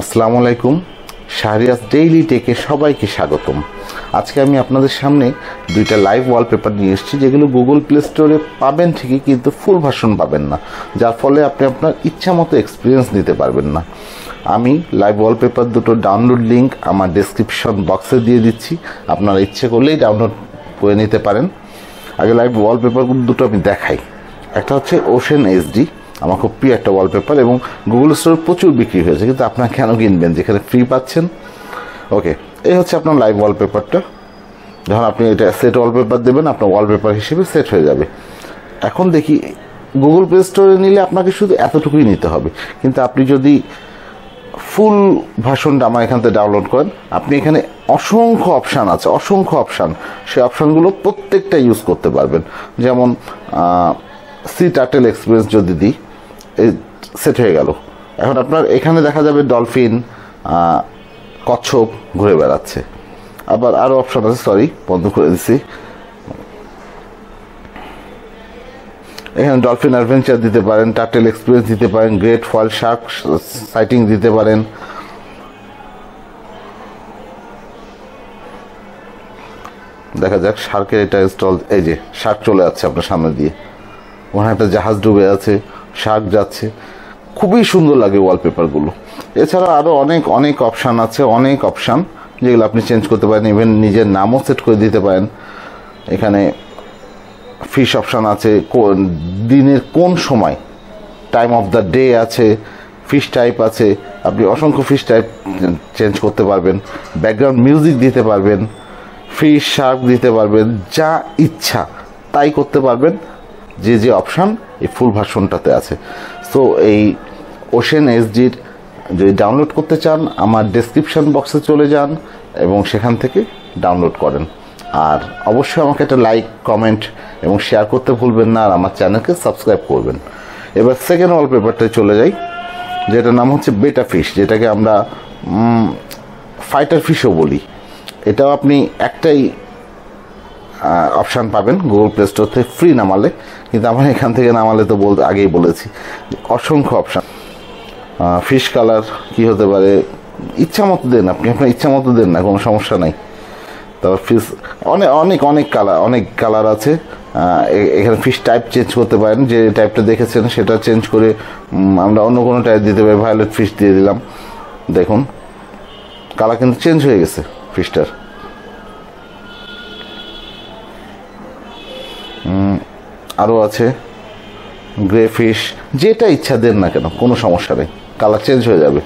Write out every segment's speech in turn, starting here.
আসসালামু আলাইকুম। শাহরিয়াজ ডেইলি টেকে সবাইকে স্বাগতম। আজকে আমি আপনাদের সামনে দুইটা লাইভ ওয়ালপেপার নিয়ে এসেছি, যেগুলো গুগল প্লে স্টোরে পাবেন ঠিকই, কিন্তু ফুল ভার্সন পাবেন না। যার ফলে আপনি আপনার ইচ্ছা মতো এক্সপিরিয়েন্স নিতে পারবেন না। আমি লাইভ ওয়ালপেপার দুটো ডাউনলোড লিঙ্ক আমার ডেসক্রিপশন বক্সে দিয়ে দিচ্ছি। আপনারা ইচ্ছে করলেই ডাউনলোড করে নিতে পারেন। আগে লাইভ ওয়ালপেপারগুলো দুটো আমি দেখাই। একটা হচ্ছে ওশেন এইচডি আমার খুব প্রিয় একটা ওয়ালপেপার এবং গুগল স্টোরে প্রচুর বিক্রি হয়েছে, কিন্তু আপনারা কেন কিনবেন? যেখানে ফ্রি পাচ্ছেন? ওকে এই হচ্ছে আপনার লাইভ ওয়ালপেপারটা যখন আপনি এটা সেট ওয়ালপেপার দেবেন, আপনার ওয়ালপেপার হিসেবে সেট হয়ে যাবে। এখন দেখি গুগল প্লে স্টোরে নিলে আপনাকে শুধু এতটুকুই নিতে হবে। কিন্তু আপনি যদি ফুল ভাষণটা আমার এখান থেকে ডাউনলোড করেন, আপনি এখানে অসংখ্য অপশান আছে, অসংখ্য অপশান সেই অপশানগুলো প্রত্যেকটা ইউজ করতে পারবেন। যেমন সি টার্টেল এক্সপিরিয়েন্স যদি দিই সেট হয়ে গেল। এখন আপনার এখানে দেখা যাবে ডলফিন কচ্ছপ ঘুরে বেড়াচ্ছে। আবার আরও অপশন আছে সরি বন্ধ করে দিছি। এখানে ডলফিন অ্যাডভেঞ্চার দিতে পারেন টার্টেল এক্সপিরিয়েন্স দিতে পারেন গ্রেট ফল শার্ক সাইটিং দিতে পারেন। দেখা যাক শার্কের এটা ইনস্টল এই যে শার্ক চলে যাচ্ছে আপনার সামনে দিয়ে। ওখানে একটা জাহাজ ডুবে আছে। শার্ক যাচ্ছে। খুবই সুন্দর লাগে ওয়ালপেপারগুলো এছাড়া আরও অনেক অনেক অপশান আছে, অনেক অপশান যেগুলো আপনি চেঞ্জ করতে পারেন ইভেন নিজের নামও সেট করে দিতে পারেন। এখানে ফিশ অপশান আছে দিনের কোন সময়? টাইম অফ দ্য ডে আছে ফিশ টাইপ আছে, আপনি অসংখ্য ফিশ টাইপ চেঞ্জ করতে পারবেন। ব্যাকগ্রাউন্ড মিউজিক দিতে পারবেন ফিশ শার্ক দিতে পারবেন, যা ইচ্ছা, তাই করতে পারবেন। যে যে অপশান এই ফুল ভার্সনটাতে আছে। সো এই ওশেন এসডির যদি ডাউনলোড করতে চান, আমার ডেসক্রিপশন বক্সে চলে যান এবং সেখান থেকে ডাউনলোড করেন। আর অবশ্যই আমাকে একটা লাইক কমেন্ট এবং শেয়ার করতে ভুলবেন না, আর আমার চ্যানেলকে সাবস্ক্রাইব করবেন। এবার সেকেন্ড ওয়ালপেপারটায় চলে যাই, যেটার নাম হচ্ছে বেটা ফিশ যেটাকে আমরা ফাইটার ফিশও বলি। এটাও আপনি একটাই অপশান পাবেন গুগল প্লে স্টোর থেকে ফ্রি নামালে। কিন্তু আমার এখান থেকে নামালে তো বলতে আগেই বলেছি। অসংখ্য অপশান ফিশ কালার কি হতে পারে? ইচ্ছা মতো দেন আপনি। আপনার ইচ্ছা মতো দেন না, কোনো সমস্যা নাই। তারপর ফিস অনেক অনেক অনেক কালার অনেক কালার আছে। এখানে ফিশ টাইপ চেঞ্জ করতে পারেন। যে টাইপটা দেখেছেন, সেটা চেঞ্জ করে আমরা অন্য কোনো টাইপ দিতে পারি। ভায়োলেট ফিশ দিয়ে দিলাম। দেখুন কালার কিন্তু চেঞ্জ হয়ে গেছে ফিশটার আরও আছে। গ্রে ফিশ যেটা ইচ্ছা দেন না কেন, কোনো সমস্যা নেই। কালার চেঞ্জ হয়ে যাবে।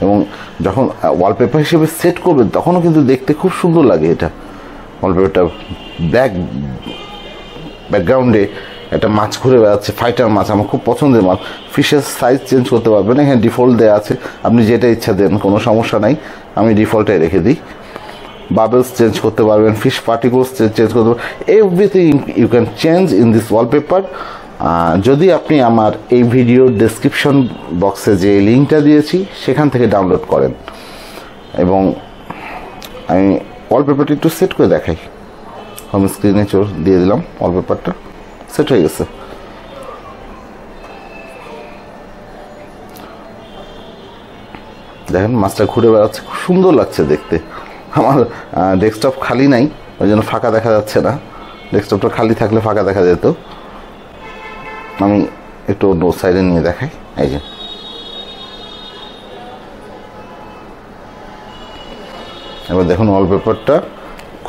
এবং যখন ওয়ালপেপার হিসেবে সেট করবেন, তখনও কিন্তু দেখতে খুব সুন্দর লাগে এটা। ওয়ালপেপারটা ব্যাক ব্যাকগ্রাউন্ডে একটা মাছ ঘুরে বেড়াচ্ছে ফাইটার মাছ, আমার খুব পছন্দের মাছ। ফিশের সাইজ চেঞ্জ করতে পারবেন। এখানে ডিফল্ট দেওয়া আছে। আপনি যেটা ইচ্ছা দেন, কোনো সমস্যা নাই। আমি ডিফল্টটাই রেখে দিই। বাবলস চেঞ্জ করতে পারবেন ফিশ পার্টিকলস চেঞ্জ করতে পারবেন। Everything you can change in this wallpaper যদি আপনি আমার এই ভিডিওর ডেসক্রিপশন বক্সে যে লিঙ্কটা দিয়েছি, সেখান থেকে ডাউনলোড করেন। এবং আমি ওয়ালপেপারটা একটু সেট করে দেখাই। হোম স্ক্রিনে চোর দিয়ে দিলাম ওয়ালপেপারটা সেট হয়ে গেছে। দেখেন, মাছটা ঘুরে বেড়াচ্ছে। খুব সুন্দর লাগছে দেখতে। আমার ডেস্কটপ খালি নাই, ওই জন্য ফাঁকা দেখা যাচ্ছে না। ডেস্কটপটা খালি থাকলে ফাঁকা দেখা যেত। আমি একটু অন্য সাইডে নিয়ে দেখাই, এই যে। এবার দেখুন ওয়ালপেপারটা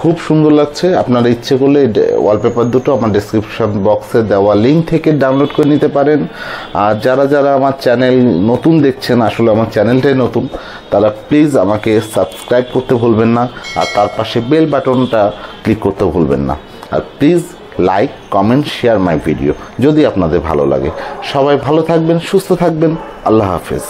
খুব সুন্দর লাগছে। আপনারা ইচ্ছে করলে ওয়ালপেপার দুটো আমার ডেসক্রিপশন বক্সে দেওয়া লিঙ্ক থেকে ডাউনলোড করে নিতে পারেন। আর যারা যারা আমার চ্যানেল নতুন দেখছেন, আসলে আমার চ্যানেলটাই নতুন, তারা প্লিজ আমাকে সাবস্ক্রাইব করতে ভুলবেন না, আর তার পাশে বেল বাটনটা ক্লিক করতে ভুলবেন না। আর please like comment share my video যদি আপনাদের ভালো লাগে। সবাই ভালো থাকবেন, সুস্থ থাকবেন। আল্লাহ হাফেজ।